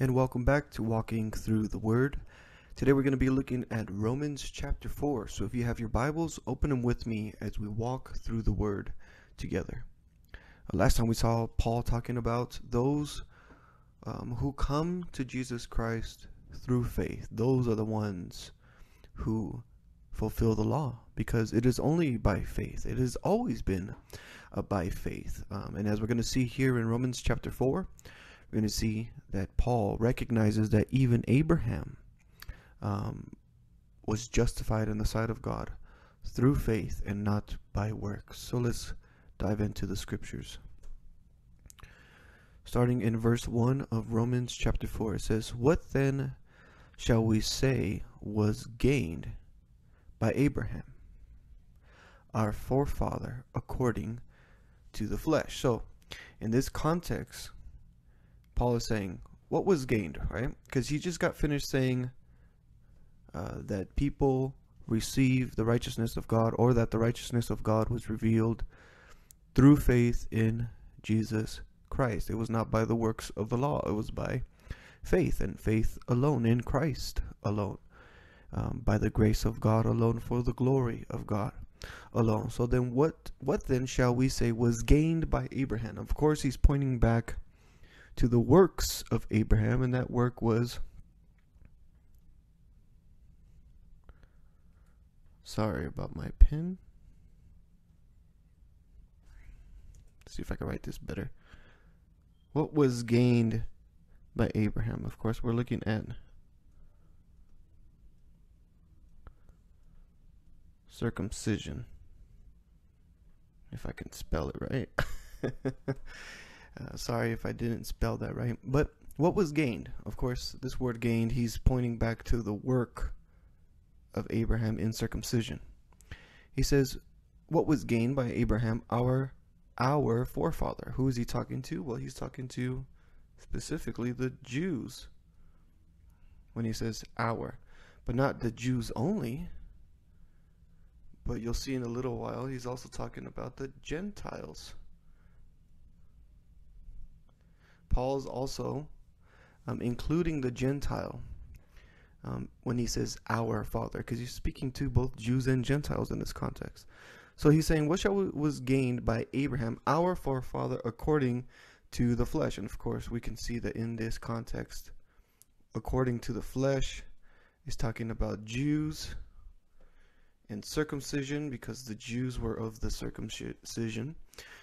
and welcome back to Walking Through the Word. Today we're going to be looking at Romans chapter 4. So if you have your Bibles, open them with me as we walk through the Word together. Uh, last time we saw Paul talking about those um, who come to Jesus Christ through faith. Those are the ones who fulfill the law because it is only by faith. It has always been uh, by faith. Um, and as we're going to see here in Romans chapter 4, we're going to see that Paul recognizes that even Abraham um, was justified in the sight of God through faith and not by works. So let's dive into the scriptures. Starting in verse 1 of Romans chapter 4, it says, What then shall we say was gained by Abraham, our forefather, according to the flesh? So, in this context, Paul is saying, what was gained, right? Because he just got finished saying uh, that people receive the righteousness of God or that the righteousness of God was revealed through faith in Jesus Christ. It was not by the works of the law, it was by faith and faith alone in Christ alone. Um, by the grace of God alone for the glory of God alone. So then what what then shall we say was gained by Abraham? Of course he's pointing back to the works of Abraham, and that work was. Sorry about my pen. Let's see if I can write this better. What was gained by Abraham? Of course, we're looking at circumcision. If I can spell it right. Uh, sorry if I didn't spell that right. But what was gained? Of course, this word gained, he's pointing back to the work of Abraham in circumcision. He says, What was gained by Abraham, our our forefather? Who is he talking to? Well, he's talking to specifically the Jews when he says our, but not the Jews only. But you'll see in a little while, he's also talking about the Gentiles. Paul's also um, including the Gentile um, when he says our Father, because he's speaking to both Jews and Gentiles in this context. So he's saying, What shall was gained by Abraham, our forefather, according to the flesh? And of course, we can see that in this context, according to the flesh, is talking about Jews and circumcision, because the Jews were of the circumcision.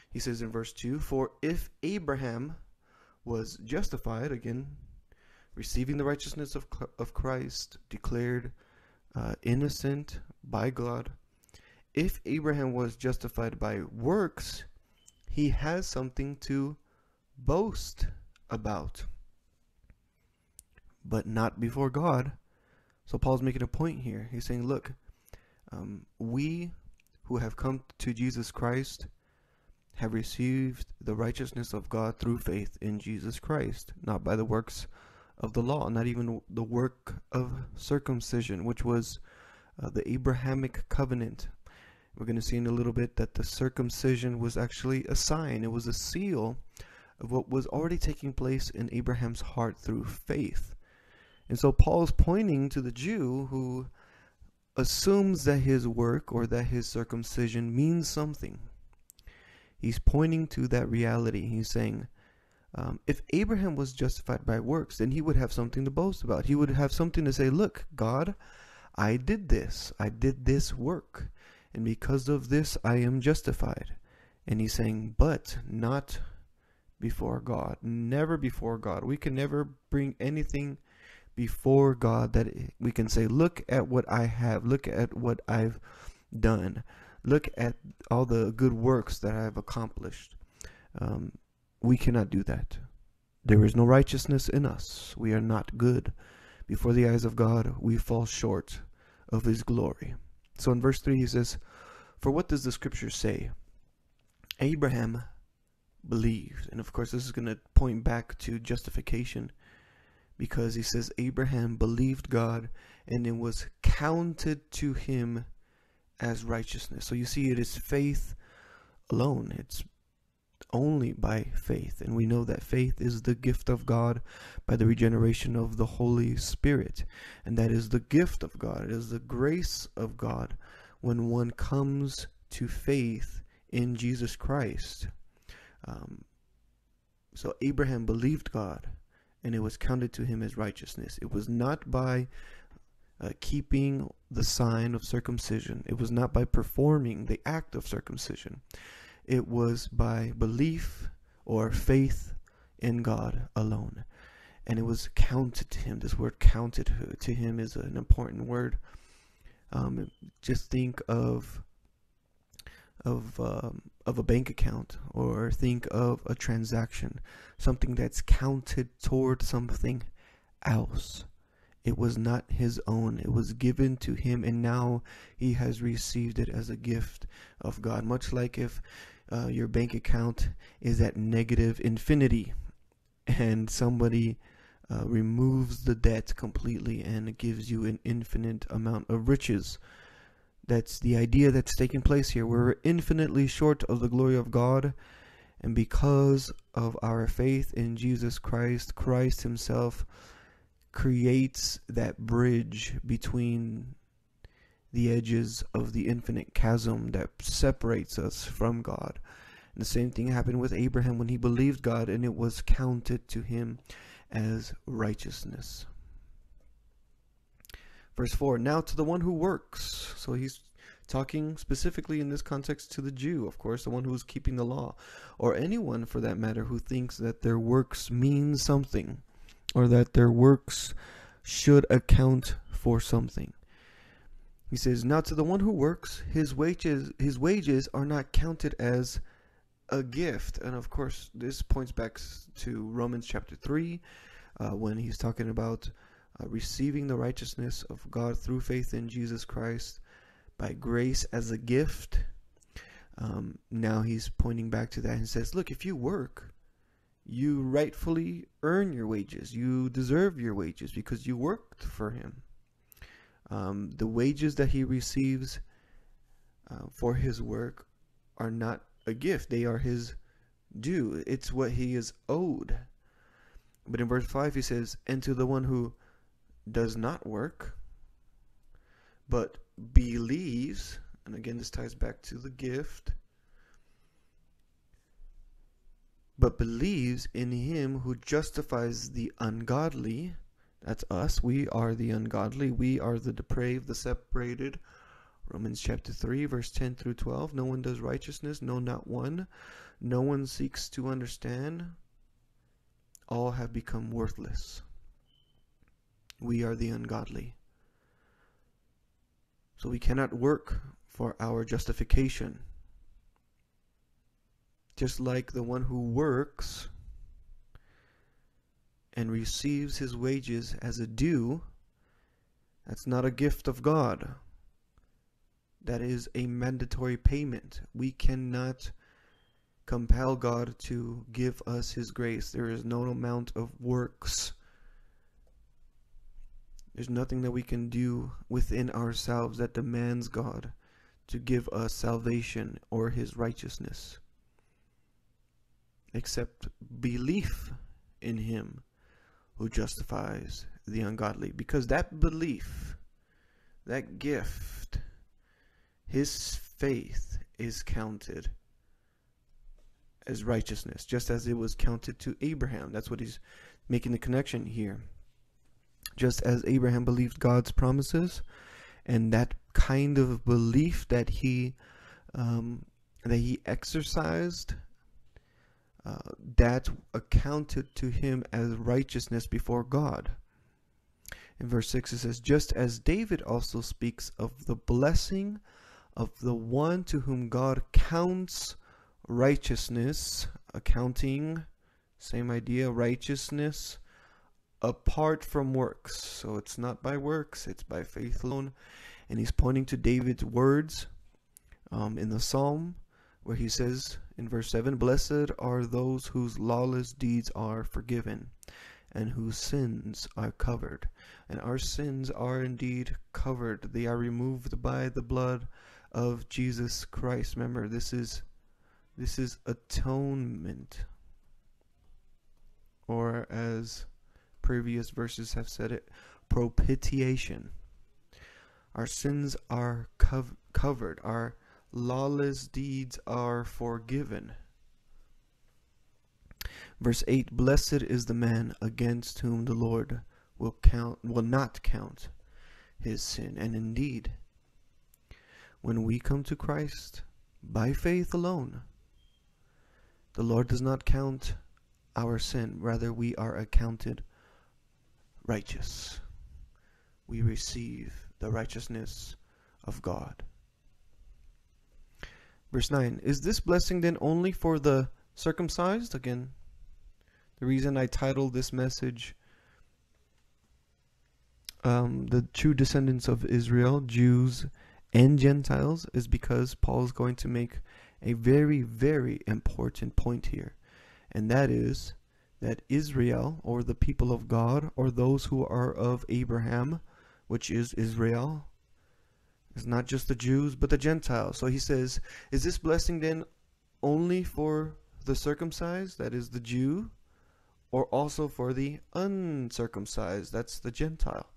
He says in verse 2 For if Abraham was justified, again, receiving the righteousness of, of Christ, declared uh, innocent by God. If Abraham was justified by works, he has something to boast about, but not before God. So Paul's making a point here. He's saying, look, um, we who have come to Jesus Christ have received the righteousness of God through faith in Jesus Christ, not by the works of the law, not even the work of circumcision, which was uh, the Abrahamic covenant. We're going to see in a little bit that the circumcision was actually a sign, it was a seal of what was already taking place in Abraham's heart through faith. And so Paul's pointing to the Jew who assumes that his work or that his circumcision means something He's pointing to that reality. He's saying, um, if Abraham was justified by works, then he would have something to boast about. He would have something to say, Look, God, I did this. I did this work. And because of this, I am justified. And he's saying, But not before God. Never before God. We can never bring anything before God that we can say, Look at what I have. Look at what I've done look at all the good works that I have accomplished. Um, we cannot do that. There is no righteousness in us. We are not good. Before the eyes of God, we fall short of His glory. So in verse 3, he says, For what does the scripture say? Abraham believed. And of course, this is going to point back to justification because he says, Abraham believed God and it was counted to him as righteousness. So you see, it is faith alone. It's only by faith. And we know that faith is the gift of God by the regeneration of the Holy Spirit. And that is the gift of God. It is the grace of God when one comes to faith in Jesus Christ. Um, so Abraham believed God, and it was counted to him as righteousness. It was not by uh, keeping the sign of circumcision, it was not by performing the act of circumcision, it was by belief or faith in God alone. And it was counted to him. This word counted to him is an important word. Um, just think of of um, of a bank account or think of a transaction, something that's counted toward something else. It was not his own. It was given to him, and now he has received it as a gift of God. Much like if uh, your bank account is at negative infinity and somebody uh, removes the debt completely and gives you an infinite amount of riches. That's the idea that's taking place here. We're infinitely short of the glory of God, and because of our faith in Jesus Christ, Christ Himself creates that bridge between the edges of the infinite chasm that separates us from God. And the same thing happened with Abraham when he believed God and it was counted to him as righteousness. Verse 4 Now to the one who works. So he's talking specifically in this context to the Jew, of course, the one who is keeping the law, or anyone for that matter who thinks that their works mean something, or that their works should account for something. He says, Now to the one who works, his wages his wages are not counted as a gift. And of course, this points back to Romans chapter 3, uh, when he's talking about uh, receiving the righteousness of God through faith in Jesus Christ by grace as a gift. Um, now he's pointing back to that and says, Look, if you work, you rightfully earn your wages. You deserve your wages because you worked for him. Um, the wages that he receives uh, for his work are not a gift, they are his due. It's what he is owed. But in verse 5, he says, And to the one who does not work, but believes, and again, this ties back to the gift, but believes in him who justifies the ungodly. That's us. We are the ungodly. We are the depraved, the separated. Romans chapter 3, verse 10 through 12. No one does righteousness, no, not one. No one seeks to understand. All have become worthless. We are the ungodly. So we cannot work for our justification. Just like the one who works and receives his wages as a due, that's not a gift of God. That is a mandatory payment. We cannot compel God to give us his grace. There is no amount of works there's nothing that we can do within ourselves that demands God to give us salvation or his righteousness except belief in him who justifies the ungodly. Because that belief that gift his faith is counted as righteousness just as it was counted to Abraham. That's what he's making the connection here. Just as Abraham believed God's promises, and that kind of belief that he um, that he exercised, uh, that accounted to him as righteousness before God. In verse 6 it says, Just as David also speaks of the blessing of the one to whom God counts righteousness, accounting, same idea, righteousness, apart from works. So it's not by works, it's by faith alone. And he's pointing to David's words um, in the psalm where he says in verse 7 Blessed are those whose lawless deeds are forgiven and whose sins are covered. And our sins are indeed covered, they are removed by the blood of Jesus Christ. Remember, this is This is atonement. Or as previous verses have said it, propitiation. Our sins are cov- covered, our lawless deeds are forgiven. Verse 8 Blessed is the man against whom the Lord will count will not count his sin. And indeed, when we come to Christ by faith alone, the Lord does not count our sin. Rather, we are accounted righteous. We receive the righteousness of God. Verse 9 Is this blessing then only for the circumcised? Again, the reason I titled this message um, The True Descendants of Israel, Jews and Gentiles, is because Paul is going to make a very, very important point here. And that is that Israel, or the people of God, or those who are of Abraham, which is Israel, is not just the Jews, but the Gentiles. So he says, Is this blessing then only for the circumcised, that is the Jew, or also for the uncircumcised, that's the Gentile?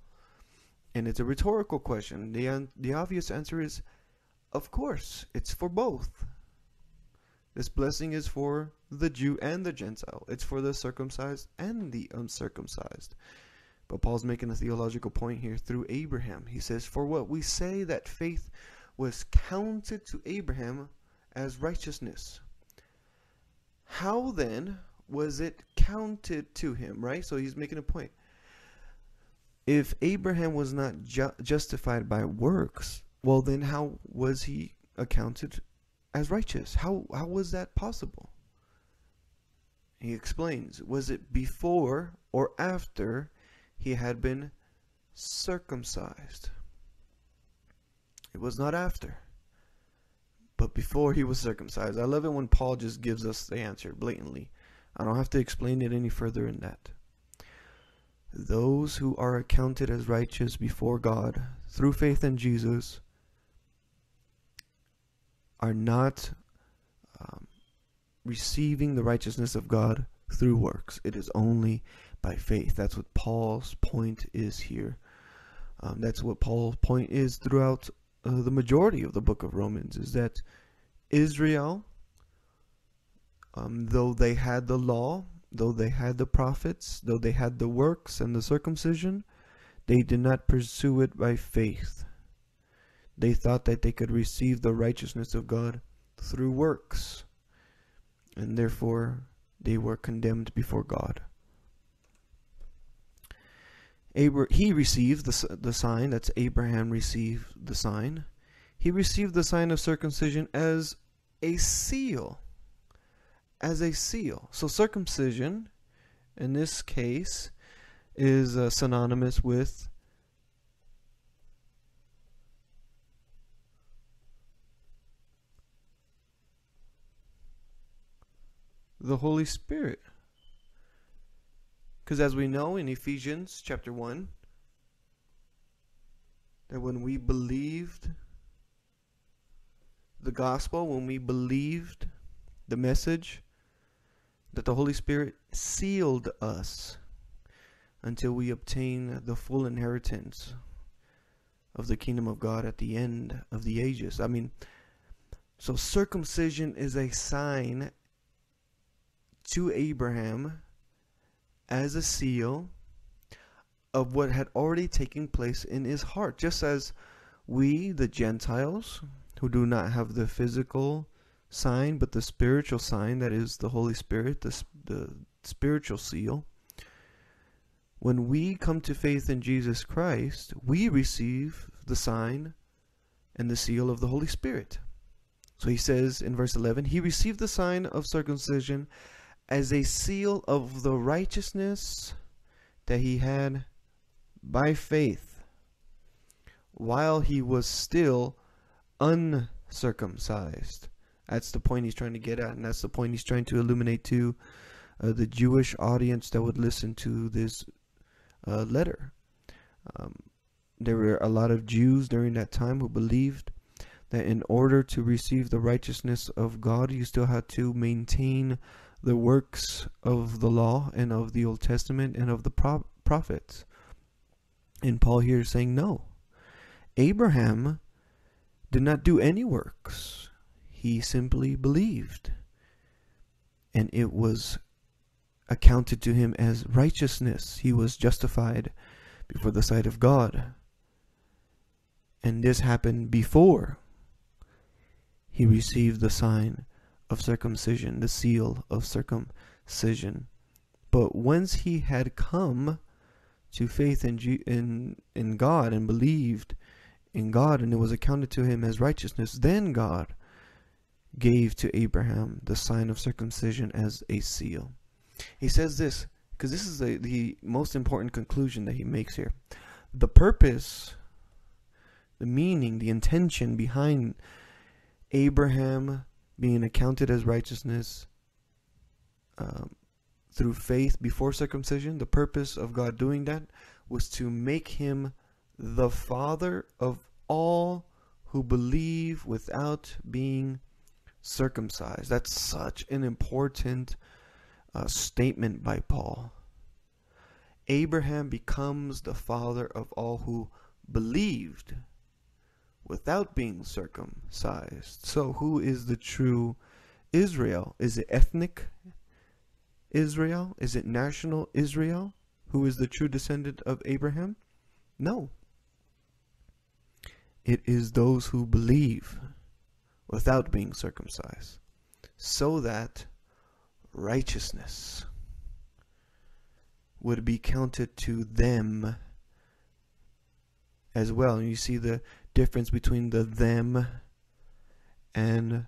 And it's a rhetorical question. The, the obvious answer is, of course, it's for both. This blessing is for the Jew and the Gentile. It's for the circumcised and the uncircumcised. But Paul's making a theological point here through Abraham. He says, For what we say that faith was counted to Abraham as righteousness. How then was it counted to him, right? So he's making a point. If Abraham was not ju- justified by works, well, then how was he accounted as righteous? How, how was that possible? He explains, was it before or after he had been circumcised? It was not after, but before he was circumcised. I love it when Paul just gives us the answer blatantly. I don't have to explain it any further in that. Those who are accounted as righteous before God through faith in Jesus are not um, receiving the righteousness of God through works. It is only by faith. That's what Paul's point is here. Um, that's what Paul's point is throughout uh, the majority of the book of Romans is that Israel, um, though they had the law, though they had the prophets, though they had the works and the circumcision, they did not pursue it by faith. They thought that they could receive the righteousness of God through works, and therefore they were condemned before God. Abra- he received the, the sign, that's Abraham received the sign. He received the sign of circumcision as a seal. As a seal. So circumcision, in this case, is uh, synonymous with the Holy Spirit. Because as we know in Ephesians chapter 1, that when we believed the gospel, when we believed the message, that the Holy Spirit sealed us until we obtain the full inheritance of the kingdom of God at the end of the ages. I mean, so circumcision is a sign to Abraham as a seal of what had already taken place in his heart, just as we, the Gentiles, who do not have the physical sign but the spiritual sign, that is the Holy Spirit, the, the spiritual seal, when we come to faith in Jesus Christ, we receive the sign and the seal of the Holy Spirit. So he says in verse 11, He received the sign of circumcision as a seal of the righteousness that he had by faith while he was still uncircumcised. That's the point he's trying to get at, and that's the point he's trying to illuminate to uh, the Jewish audience that would listen to this uh, letter. Um, there were a lot of Jews during that time who believed that in order to receive the righteousness of God, you still had to maintain the works of the law and of the Old Testament and of the pro- prophets. And Paul here is saying, no. Abraham did not do any works, he simply believed. And it was accounted to him as righteousness. He was justified before the sight of God. And this happened before he received the sign of circumcision, the seal of circumcision. But once he had come to faith in, in, in God and believed in God, and it was accounted to him as righteousness, then God gave to Abraham the sign of circumcision as a seal. He says this because this is the, the most important conclusion that he makes here. The purpose, the meaning, the intention behind Abraham being accounted as righteousness um, through faith before circumcision, the purpose of God doing that was to make him the father of all who believe without being circumcised. That's such an important uh, statement by Paul. Abraham becomes the father of all who believed without being circumcised. So, who is the true Israel? Is it ethnic Israel? Is it national Israel? Who is the true descendant of Abraham? No. It is those who believe without being circumcised, so that righteousness would be counted to them as well. And you see the difference between the them and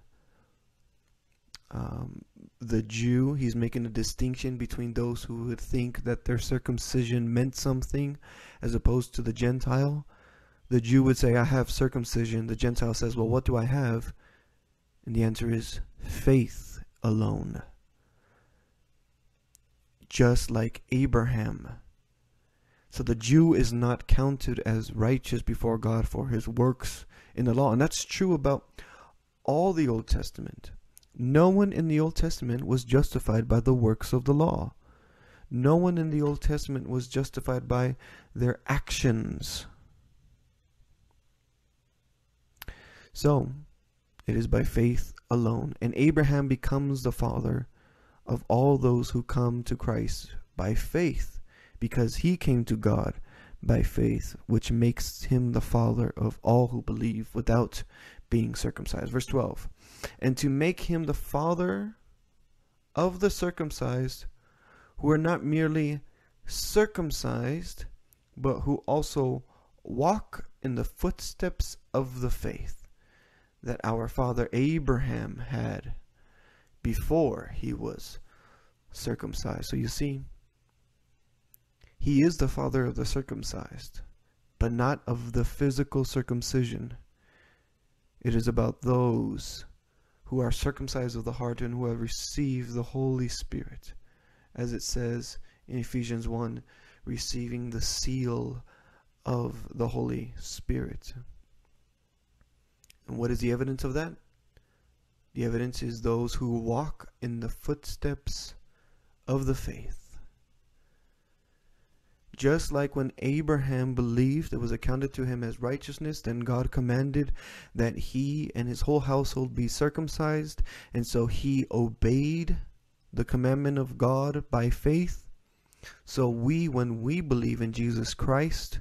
um, the Jew. He's making a distinction between those who would think that their circumcision meant something as opposed to the Gentile. The Jew would say, I have circumcision. The Gentile says, Well, what do I have? And the answer is faith alone. Just like Abraham. So the Jew is not counted as righteous before God for his works in the law. And that's true about all the Old Testament. No one in the Old Testament was justified by the works of the law. No one in the Old Testament was justified by their actions. So, it is by faith alone. And Abraham becomes the father of all those who come to Christ by faith, because he came to God by faith, which makes him the father of all who believe without being circumcised. Verse 12. And to make him the father of the circumcised, who are not merely circumcised, but who also walk in the footsteps of the faith that our father Abraham had before he was circumcised. So you see, he is the father of the circumcised, but not of the physical circumcision. It is about those who are circumcised of the heart and who have received the Holy Spirit. As it says in Ephesians 1, receiving the seal of the Holy Spirit. And what is the evidence of that? The evidence is those who walk in the footsteps of the faith. Just like when Abraham believed it was accounted to him as righteousness, then God commanded that he and his whole household be circumcised, and so he obeyed the commandment of God by faith. So we, when we believe in Jesus Christ,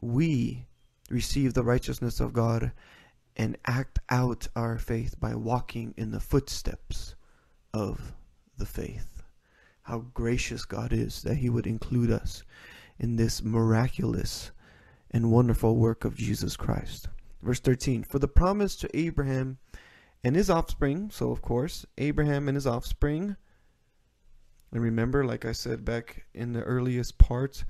we receive the righteousness of God and act out our faith by walking in the footsteps of the faith. How gracious God is that He would include us in this miraculous and wonderful work of Jesus Christ. Verse 13 For the promise to Abraham and his offspring, so of course, Abraham and his offspring, and remember, like I said back in the earliest part,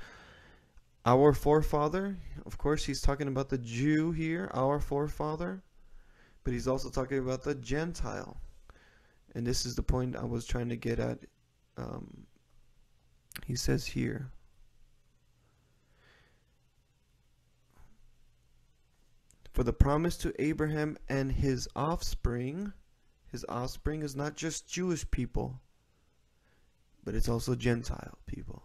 our forefather, of course, he's talking about the Jew here, our forefather, but he's also talking about the Gentile. And this is the point I was trying to get at. Um, he says here, For the promise to Abraham and his offspring, his offspring is not just Jewish people, but it's also Gentile people.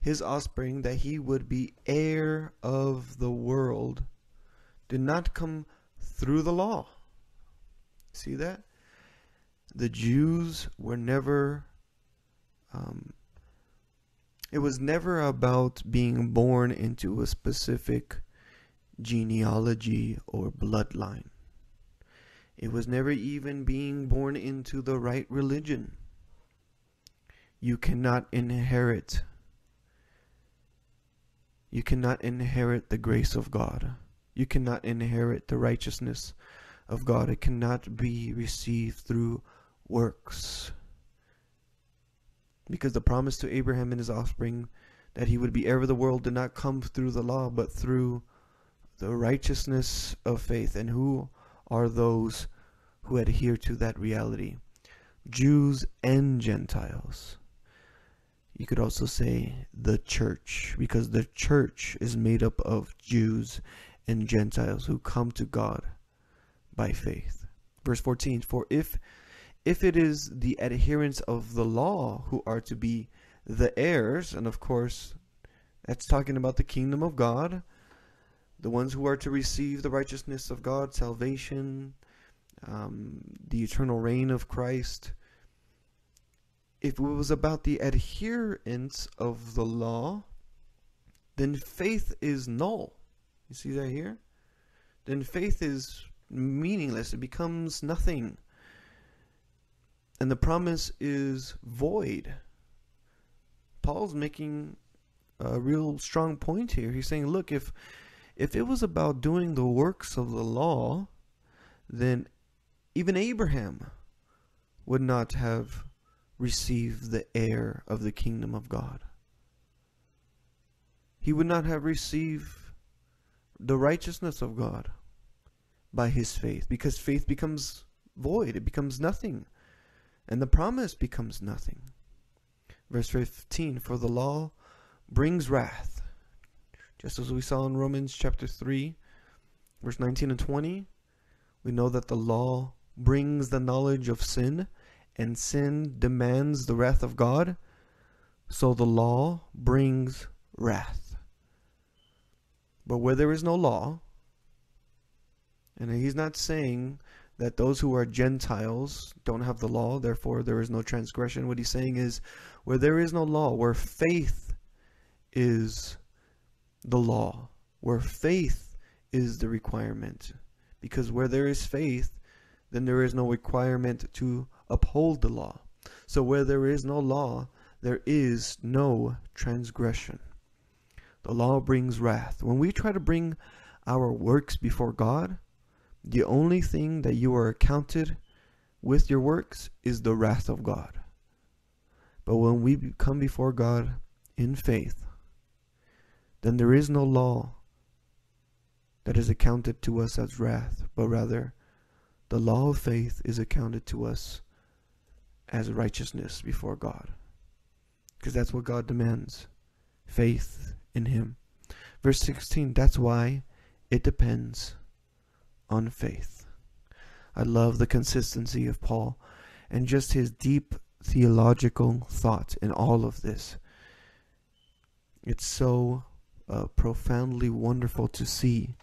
His offspring, that he would be heir of the world, did not come through the law. See that? The Jews were never, um, it was never about being born into a specific genealogy or bloodline. It was never even being born into the right religion. You cannot inherit. You cannot inherit the grace of God. You cannot inherit the righteousness of God. It cannot be received through works. Because the promise to Abraham and his offspring that he would be heir of the world did not come through the law, but through the righteousness of faith. And who are those who adhere to that reality? Jews and Gentiles. You could also say the church, because the church is made up of Jews and Gentiles who come to God by faith. Verse 14 For if if it is the adherents of the law who are to be the heirs, and of course that's talking about the kingdom of God, the ones who are to receive the righteousness of God, salvation, um, the eternal reign of Christ. If it was about the adherents of the law, then faith is null. You see that here? Then faith is meaningless. It becomes nothing. And the promise is void. Paul's making a real strong point here. He's saying, look, if if it was about doing the works of the law, then even Abraham would not have received the heir of the kingdom of God. He would not have received the righteousness of God by his faith because faith becomes void, it becomes nothing, and the promise becomes nothing. Verse 15 For the law brings wrath, just as we saw in Romans chapter 3, verse 19 and 20. We know that the law brings the knowledge of sin, and sin demands the wrath of God. So the law brings wrath. But where there is no law, and he's not saying that those who are Gentiles don't have the law, therefore there is no transgression. What he's saying is where there is no law, where faith is the law, where faith is the requirement. Because where there is faith, then there is no requirement to uphold the law. So where there is no law, there is no transgression. The law brings wrath. When we try to bring our works before God, the only thing that you are accounted with your works is the wrath of God. But when we come before God in faith, then there is no law that is accounted to us as wrath, but rather the law of faith is accounted to us as righteousness before God. Because that's what God demands faith in Him. Verse 16, that's why it depends on faith. I love the consistency of Paul and just his deep theological thought in all of this. It's so uh, profoundly wonderful to see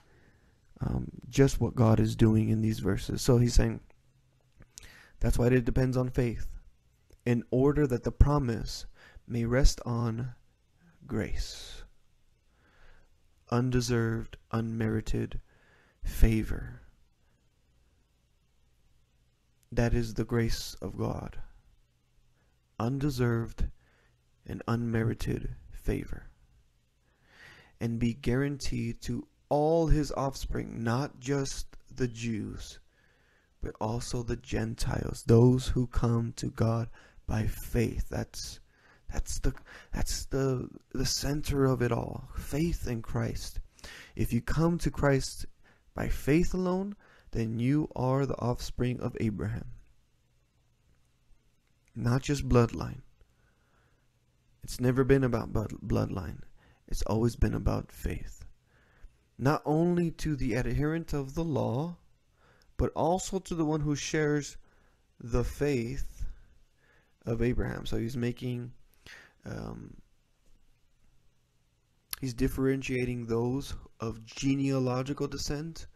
um, just what God is doing in these verses. So he's saying that's why it depends on faith, in order that the promise may rest on grace, undeserved, unmerited favor. That is the grace of God. Undeserved and unmerited favor. And be guaranteed to all his offspring, not just the Jews, but also the Gentiles, those who come to God by faith. That's that's the that's the the center of it all. Faith in Christ. If you come to Christ by faith alone, then you are the offspring of Abraham. Not just bloodline. It's never been about bloodline. It's always been about faith. not only to the adherent of the law, but also to the one who shares the faith of Abraham. So he's making, um, he's differentiating those of genealogical descent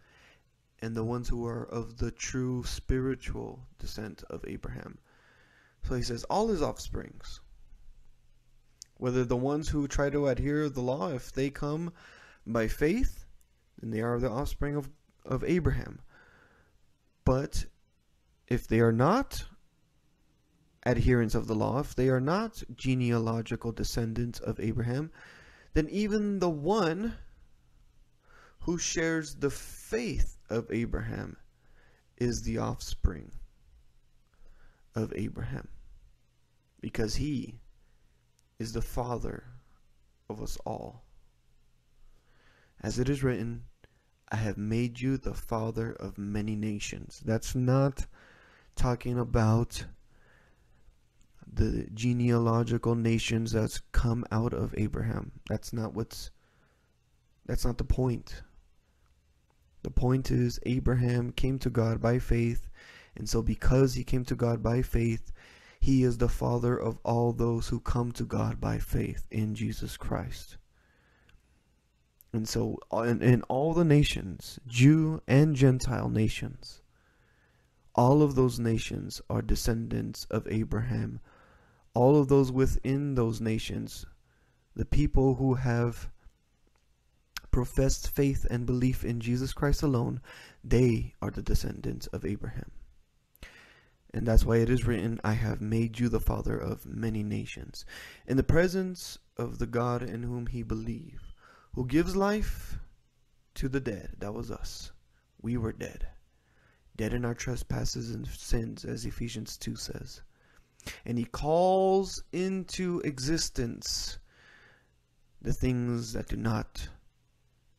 and the ones who are of the true spiritual descent of Abraham. So he says, all his offsprings, whether the ones who try to adhere to the law, if they come by faith, then they are the offspring of, of Abraham. But if they are not adherents of the law, if they are not genealogical descendants of Abraham, then even the one who shares the faith of Abraham is the offspring of Abraham because he is the father of us all. As it is written, I have made you the father of many nations. That's not talking about the genealogical nations that's come out of Abraham. That's not what's that's not the point. The point is Abraham came to God by faith, and so because he came to God by faith, he is the father of all those who come to God by faith in Jesus Christ. And so, in, in all the nations, Jew and Gentile nations, all of those nations are descendants of Abraham. All of those within those nations, the people who have professed faith and belief in Jesus Christ alone, they are the descendants of Abraham. And that's why it is written, I have made you the father of many nations. In the presence of the God in whom he believed who gives life to the dead. That was us. We were dead. Dead in our trespasses and sins, as Ephesians 2 says. And he calls into existence the things that do not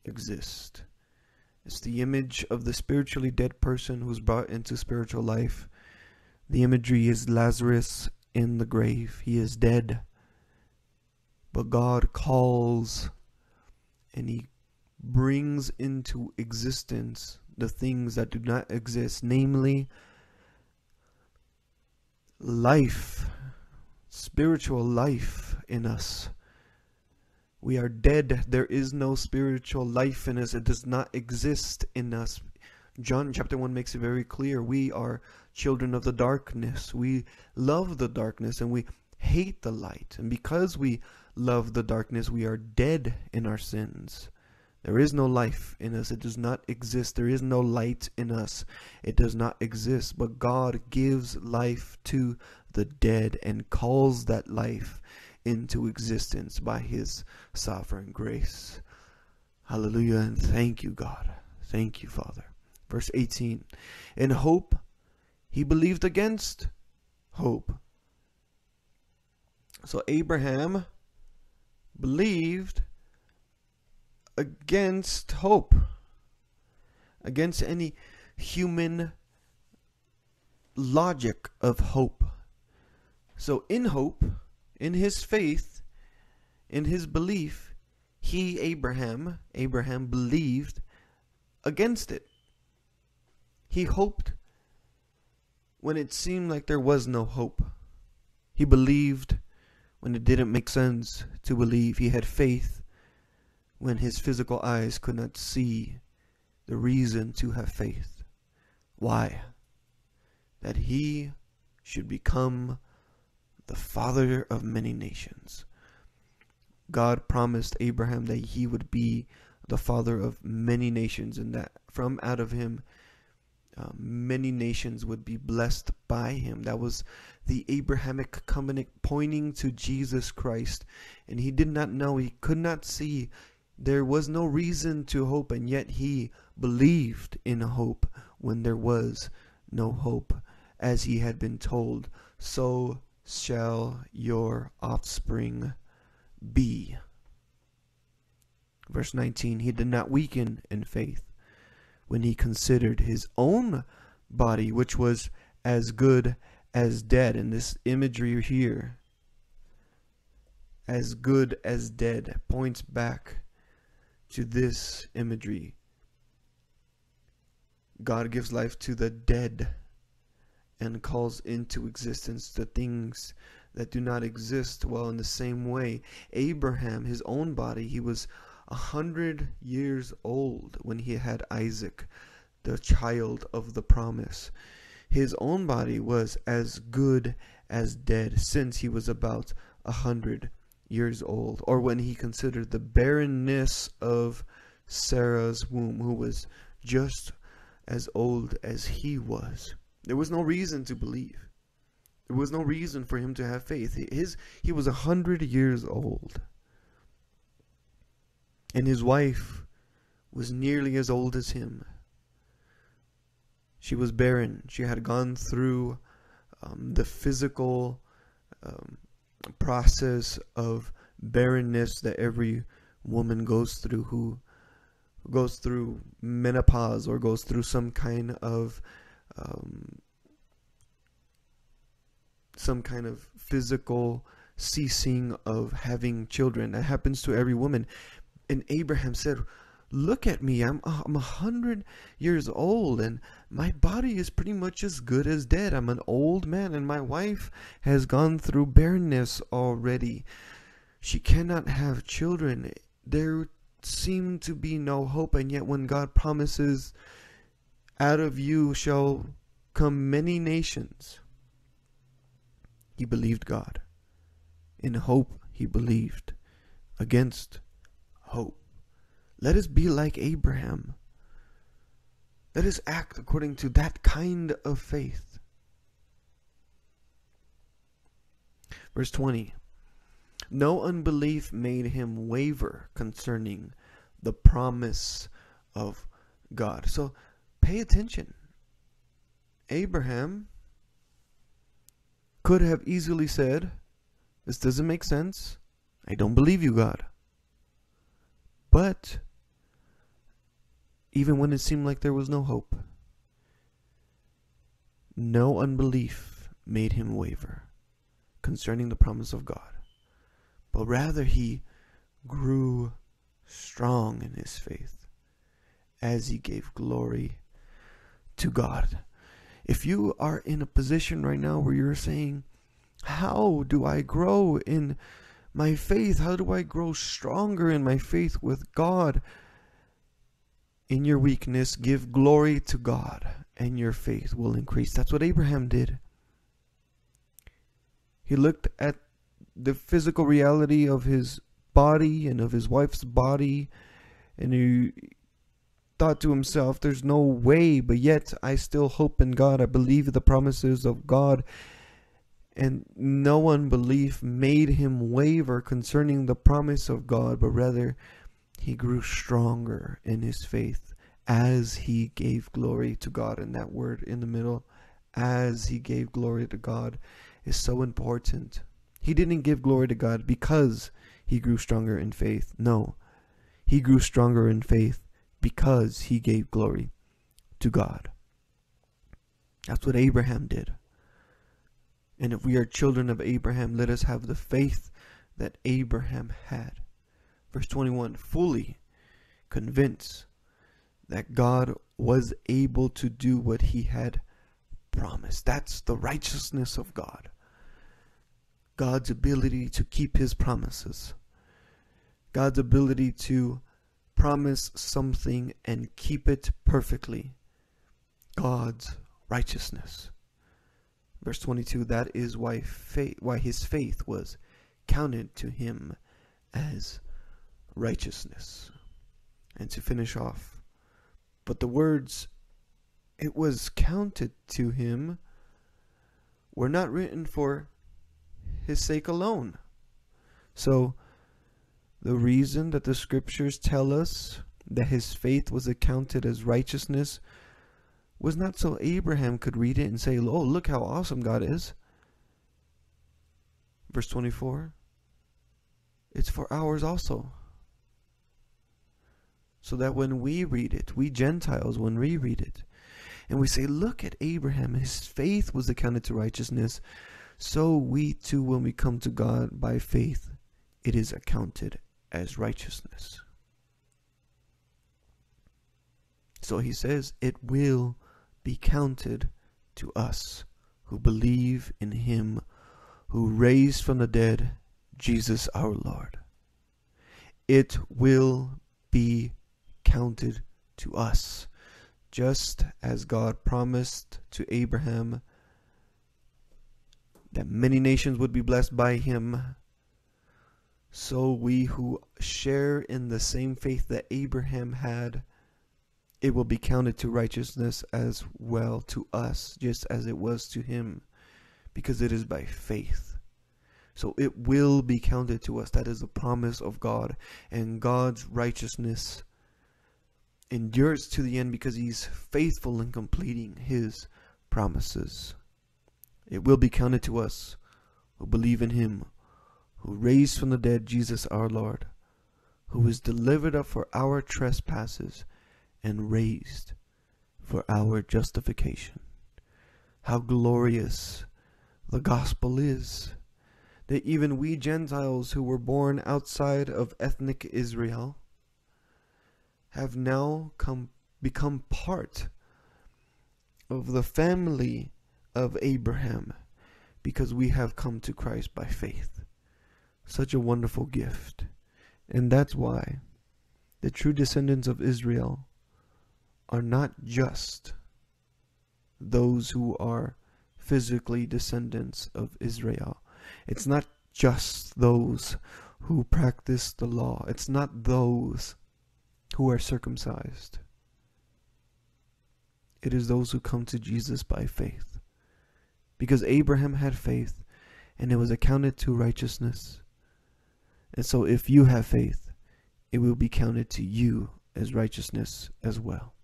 exist. It's the image of the spiritually dead person who's brought into spiritual life. The imagery is Lazarus in the grave. He is dead. But God calls and he brings into existence the things that do not exist, namely life, spiritual life in us. We are dead. There is no spiritual life in us. It does not exist in us. John chapter 1 makes it very clear. We are children of the darkness. We love the darkness and we hate the light. And because we love the darkness, we are dead in our sins. There is no life in us. It does not exist. There is no light in us. It does not exist. But God gives life to the dead and calls that life into existence by His sovereign grace. Hallelujah. And thank you, God. Thank you, Father. Verse 18 In hope, he believed against hope. So Abraham believed against hope, against any human logic of hope. So, in hope, in his faith, in his belief, he, Abraham, Abraham believed against it. He hoped when it seemed like there was no hope. He believed when it didn't make sense to believe. He had faith when his physical eyes could not see the reason to have faith. Why? That he should become the father of many nations. God promised Abraham that he would be the father of many nations and that from out of him uh, many nations would be blessed by him. That was the Abrahamic covenant pointing to Jesus Christ. And he did not know, he could not see. There was no reason to hope, and yet he believed in hope when there was no hope, as he had been told, so shall your offspring be. Verse 19 He did not weaken in faith when he considered his own body, which was as good as dead. And this imagery here, as good as dead, points back to this imagery. God gives life to the dead and calls into existence the things that do not exist. Well, in the same way, Abraham, his own body, he was a hundred years old when he had Isaac, the child of the promise. His own body was as good as dead since he was about a hundred years old, or when he considered the barrenness of Sarah's womb, who was just as old as he was. There was no reason to believe. There was no reason for him to have faith. His he was a hundred years old. And his wife was nearly as old as him. She was barren. She had gone through um, the physical um, process of barrenness that every woman goes through who goes through menopause or goes through some kind of um, some kind of physical ceasing of having children. That happens to every woman. And Abraham said, Look at me. I'm uh, I'm a hundred years old and my body is pretty much as good as dead. I'm an old man and my wife has gone through barrenness already. She cannot have children. There seemed to be no hope, and yet when God promises, out of you shall come many nations, he believed God. In hope, he believed. Against hope. Let us be like Abraham. Let us act according to that kind of faith. Verse 20 No unbelief made him waver concerning the promise of God. So pay attention. Abraham could have easily said, This doesn't make sense. I don't believe you, God. But even when it seemed like there was no hope, no unbelief made him waver concerning the promise of God, but rather he grew strong in his faith as he gave glory to God. If you are in a position right now where you're saying, How do I grow in my faith? How do I grow stronger in my faith with God? In your weakness, give glory to God, and your faith will increase. That's what Abraham did. He looked at the physical reality of his body and of his wife's body, and he thought to himself, There's no way, but yet I still hope in God. I believe the promises of God. And no unbelief made him waver concerning the promise of God, but rather he grew stronger in his faith as he gave glory to God. And that word in the middle, as he gave glory to God, is so important. He didn't give glory to God because he grew stronger in faith. No, he grew stronger in faith because he gave glory to God. That's what Abraham did. And if we are children of Abraham, let us have the faith that Abraham had. Verse 21 fully convinced that God was able to do what he had promised. That's the righteousness of God. God's ability to keep his promises. God's ability to promise something and keep it perfectly. God's righteousness. Verse 22 that is why faith, why his faith was counted to him as righteousness. And to finish off, but the words it was counted to him were not written for his sake alone. So the reason that the scriptures tell us that his faith was accounted as righteousness was not so Abraham could read it and say, Oh, look how awesome God is. Verse 24 It's for ours also. So that when we read it, we Gentiles, when we read it, and we say, Look at Abraham, his faith was accounted to righteousness, so we too, when we come to God by faith, it is accounted as righteousness. So he says, It will be counted to us who believe in him who raised from the dead Jesus our Lord. It will be counted to us, just as God promised to Abraham that many nations would be blessed by him. So we who share in the same faith that Abraham had, it will be counted to righteousness as well to us, just as it was to him, because it is by faith. So it will be counted to us. That is the promise of God. And God's righteousness endures to the end because he's faithful in completing his promises. It will be counted to us who believe in him, who raised from the dead Jesus our Lord, who was delivered up for our trespasses and raised for our justification. How glorious the gospel is! that even we Gentiles who were born outside of ethnic Israel have now come become part of the family of Abraham because we have come to Christ by faith. Such a wonderful gift. And that's why the true descendants of Israel are not just those who are physically descendants of Israel it's not just those who practice the law. It's not those who are circumcised. It is those who come to Jesus by faith. Because Abraham had faith and it was accounted to righteousness. And so if you have faith, it will be counted to you as righteousness as well.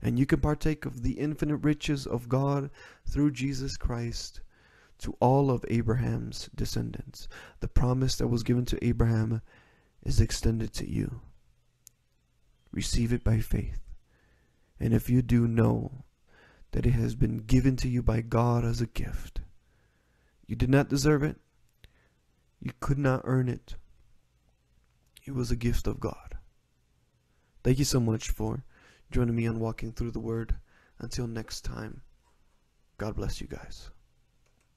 And you can partake of the infinite riches of God through Jesus Christ to all of Abraham's descendants. The promise that was given to Abraham is extended to you. Receive it by faith. And if you do know that it has been given to you by God as a gift, you did not deserve it, you could not earn it. It was a gift of God. Thank you so much for joining me on Walking Through the Word. Until next time, God bless you guys.